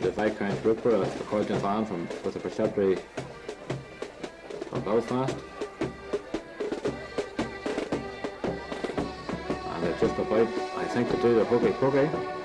the Viscount Brookeborough, the accordion band from with the preceptory from Belfast. And they're just about, I think, to do the hokey pokey.